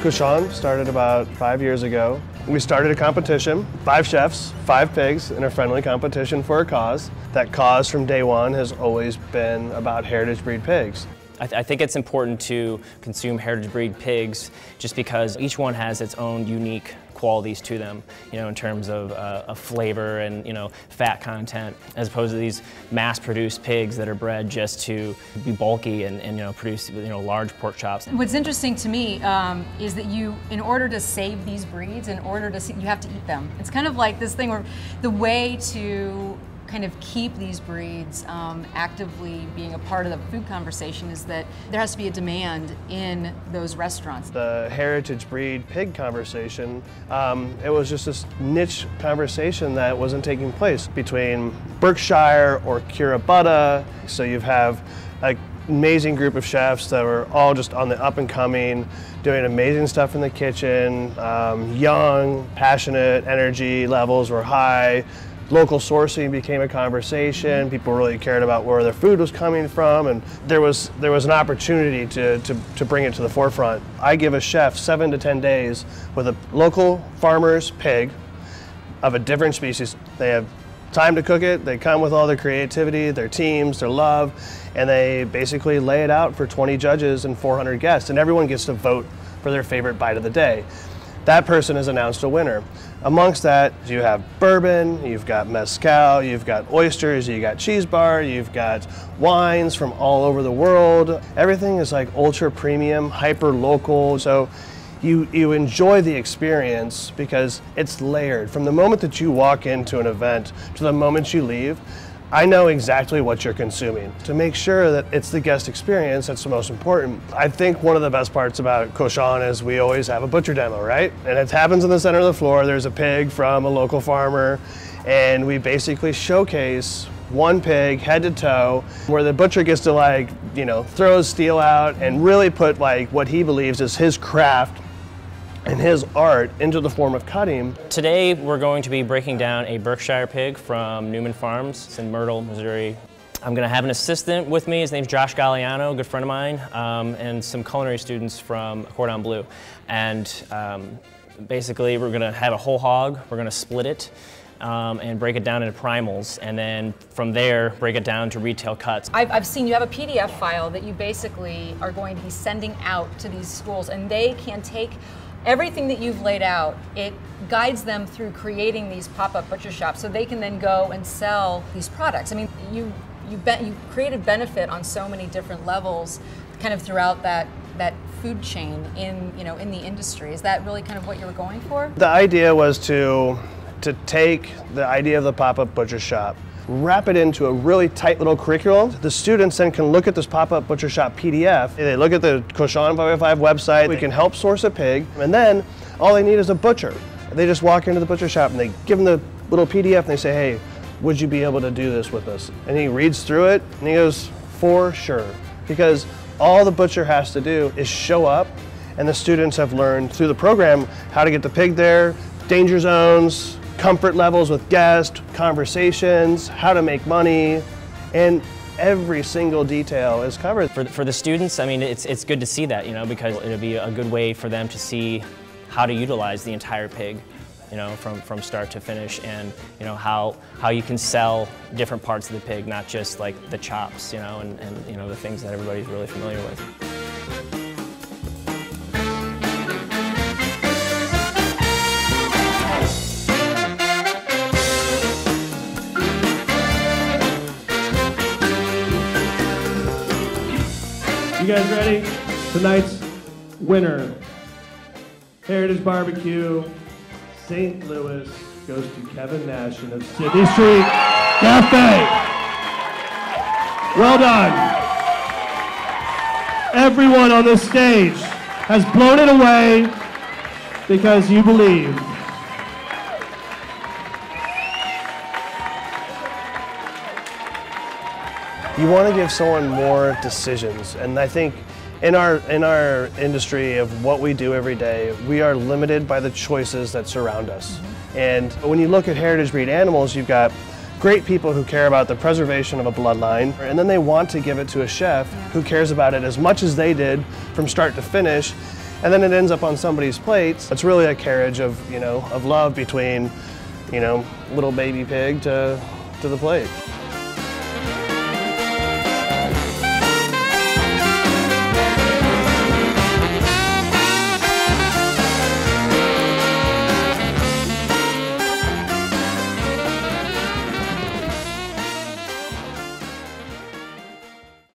Cochon started about five years ago. We started a competition, five chefs, five pigs, in a friendly competition for a cause. That cause from day one has always been about heritage breed pigs. I, th I, think it's important to consume heritage breed pigs just because each one has its own unique qualities to them, you know, in terms of, uh, flavor and, you know, fat content, as opposed to these mass-produced pigs that are bred just to be bulky and, and, you know, produce, you know, large pork chops. What's interesting to me um, is that you, in order to save these breeds, in order to, see, you have to eat them. It's kind of like this thing where the way to kind of keep these breeds um, actively being a part of the food conversation is that there has to be a demand in those restaurants. The heritage breed pig conversation, um, it was just this niche conversation that wasn't taking place between Berkshire or Kurobuta. So you have an amazing group of chefs that were all just on the up and coming, doing amazing stuff in the kitchen, um, young, passionate, energy levels were high, local sourcing became a conversation. People really cared about where their food was coming from, and there was there was an opportunity to, to, to bring it to the forefront. I give a chef seven to ten days with a local farmer's pig of a different species. They have time to cook it. They come with all their creativity, their teams, their love, and they basically lay it out for 20 judges and 400 guests, and everyone gets to vote for their favorite bite of the day that person is announced a winner. Amongst that, you have bourbon, you've got mezcal, you've got oysters, you've got cheese bar, you've got wines from all over the world. Everything is like ultra premium, hyper local. So you, you enjoy the experience because it's layered. From the moment that you walk into an event to the moment you leave, I know exactly what you're consuming. To make sure that it's the guest experience that's the most important. I think one of the best parts about Cochon is we always have a butcher demo, right? And it happens in the center of the floor. There's a pig from a local farmer, and we basically showcase one pig head to toe where the butcher gets to like you know throw his steel out and really put like what he believes is his craft and his art into the form of cutting. Today we're going to be breaking down a Berkshire pig from Newman Farms. It's in Myrtle, Missouri. I'm going to have an assistant with me. His name's Josh Galliano, a good friend of mine, um, and some culinary students from Cordon Bleu. And um, basically we're going to have a whole hog. We're going to split it. Um, and break it down into primals, and then from there, break it down to retail cuts. I've, I've, seen you have a PDF file that you basically are going to be sending out to these schools, and they can take everything that you've laid out, it guides them through creating these pop-up butcher shops so they can then go and sell these products. I mean, you you be, you created benefit on so many different levels, kind of throughout that that food chain in you know in the industry. Is that really kind of what you were going for? The idea was to to take the idea of the pop-up butcher shop wrap it into a really tight little curriculum. The students then can look at this pop-up butcher shop PDF. They look at the Cochon 555 website. We can help source a pig, and then all they need is a butcher. They just walk into the butcher shop and they give them the little PDF and they say, hey, would you be able to do this with us? And he reads through it and he goes, for sure. Because all the butcher has to do is show up and the students have learned through the program how to get the pig there, danger zones, comfort levels with guests, conversations, how to make money, and every single detail is covered. For, for the students, I mean, it's, it's good to see that, you know, because it'll be a good way for them to see how to utilize the entire pig, you know, from, from start to finish and, you know, how, how you can sell different parts of the pig, not just like the chops, you know, and, and you know, the things that everybody's really familiar with. Guys ready? Tonight's winner, Heritage Barbecue, St. Louis, goes to Kevin Nashan of Sidney Street Cafe. Well done. Everyone on this stage has blown it away because you believe. You want to give someone more decisions. And I think in our, in our industry of what we do every day, we are limited by the choices that surround us. Mm -hmm. And when you look at heritage breed animals, you've got great people who care about the preservation of a bloodline, and then they want to give it to a chef who cares about it as much as they did from start to finish. and then it ends up on somebody's plates. It's really a carriage of, you know, of love between, you know, little baby pig to, to the plate.